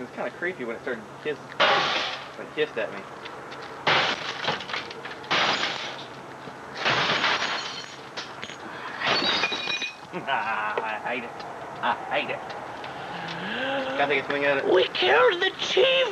It was kind of creepy when it started hiss, when it kissed at me. I hate it. I hate it. Can I take a swing at it? We killed the chief.